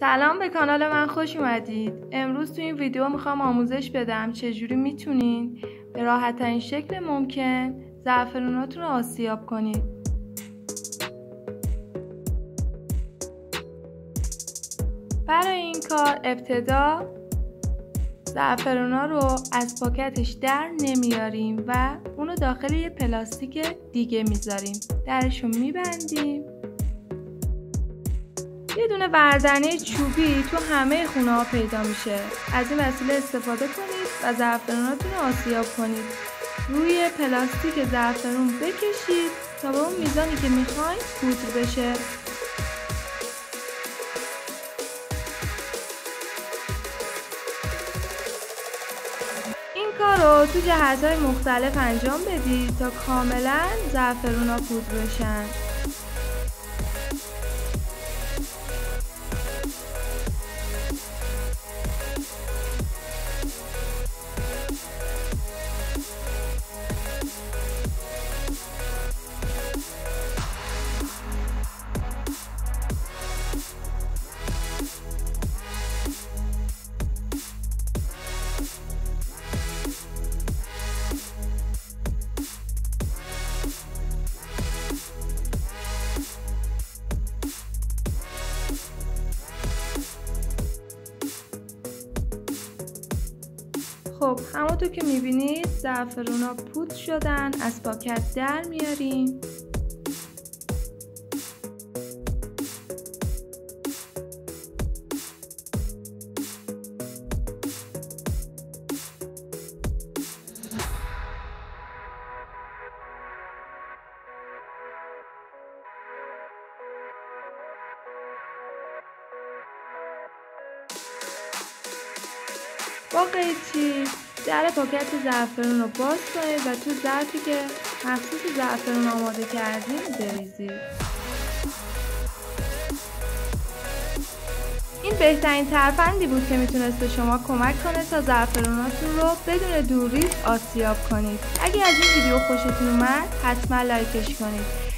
سلام به کانال من خوش اومدید. امروز تو این ویدیو می‌خوام آموزش بدم چجوری می‌تونین به راحت ترین شکل ممکن زعفروناتون رو آسیاب کنید. برای این کار ابتدا زعفرونا رو از پاکتش در نمیاریم و اونو داخل یه پلاستیک دیگه می‌ذاریم. درشو میبندیم. یه دونه بردنه چوبی تو همه خونه ها پیدا میشه. از این وسیله استفاده کنید و زعفراناتون رو آسیاب کنید. روی پلاستیک زعفرون بکشید تا به اون میزانی که می‌خواین پودر بشه. این کار رو تو جهت های مختلف انجام بدید تا کاملا زعفرونا پودر بشن. خب همونطور که می‌بینید زعفرونا پود شدن از پاکت در میاریم. با قیچی در پاکت زعفرون رو باز کنید و تو ظرفی که مخصوص زعفرون آماده کردیم بریزید. این بهترین ترفندی بود که می‌تونست به شما کمک کنه تا زعفروناتون رو بدون دوریز آسیاب کنید. اگه از این ویدیو خوشتون اومد حتما لایکش کنید.